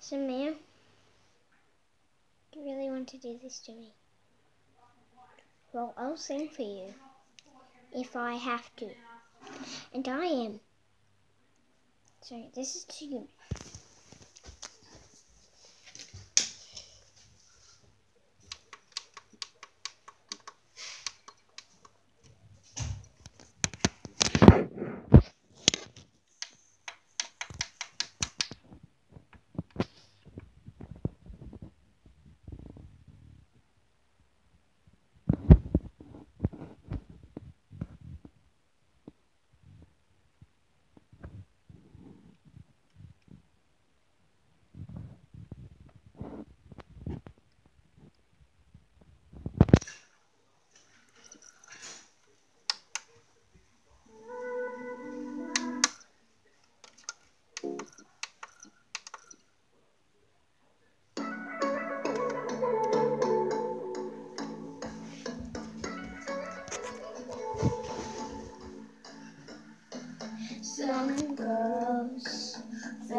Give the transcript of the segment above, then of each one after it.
Samir, you really want to do this to me? Well, I'll sing for you if I have to. And I am. So this is to you.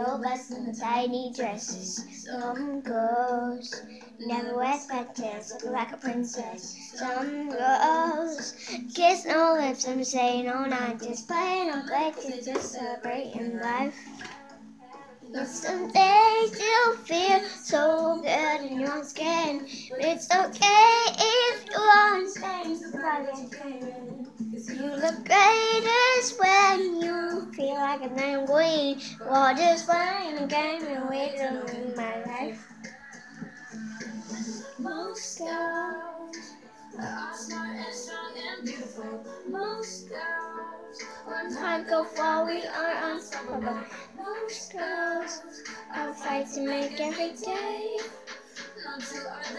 Feel best in tiny dresses. Some girls never wear look like a princess. Some girls kiss no lips and say no night, just playing on play kids, just celebrating life. But some days you feel so good in your skin. It's okay if you want things to You look greatest when you feel like a damn queen. While just playing a game and waiting in my life. Most girls are smart and strong and beautiful. Most girls, when time go far, we are unstoppable. Most girls are fight to make every day. Not to are